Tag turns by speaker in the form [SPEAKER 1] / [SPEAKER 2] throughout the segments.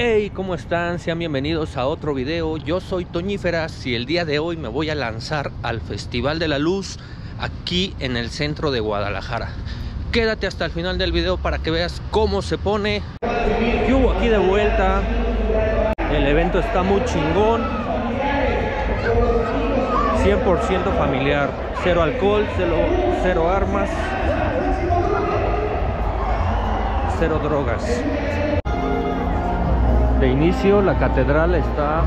[SPEAKER 1] Hey, ¿cómo están? Sean bienvenidos a otro video. Yo soy Toñíferas y el día de hoy me voy a lanzar al Festival de la Luz aquí en el centro de Guadalajara. Quédate hasta el final del video para que veas cómo se pone. ¿Qué hubo aquí de vuelta? El evento está muy chingón. 100% familiar. Cero alcohol, cero, cero armas, cero drogas. De inicio la catedral está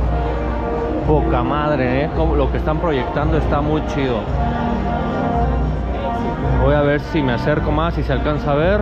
[SPEAKER 1] poca madre, ¿eh? Lo que están proyectando está muy chido. Voy a ver si me acerco más y se alcanza a ver.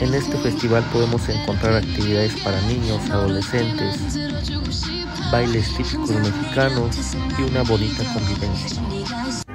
[SPEAKER 1] En este festival podemos encontrar actividades para niños, adolescentes, bailes típicos mexicanos y una bonita convivencia.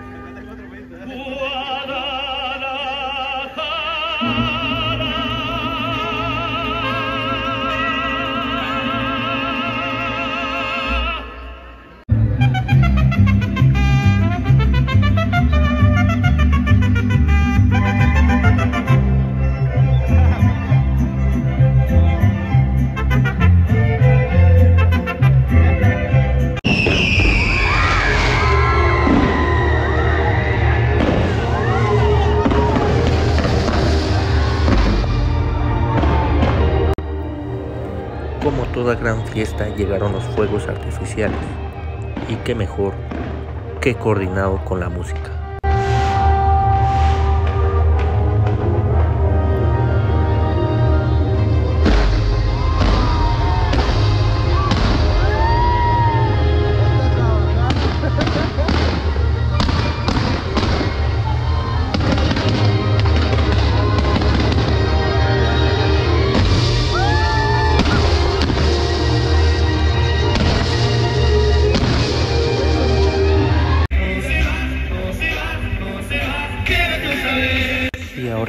[SPEAKER 1] Gran fiesta llegaron los fuegos artificiales. Y qué mejor que coordinado con la música.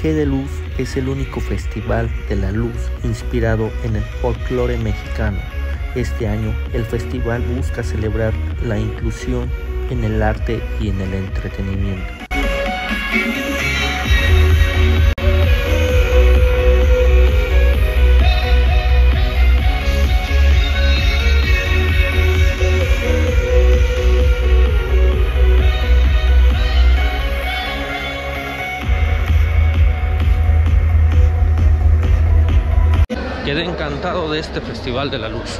[SPEAKER 1] G de Luz es el único festival de la luz inspirado en el folclore mexicano. Este año el festival busca celebrar la inclusión en el arte y en el entretenimiento. Encantado de este Festival de la Luz.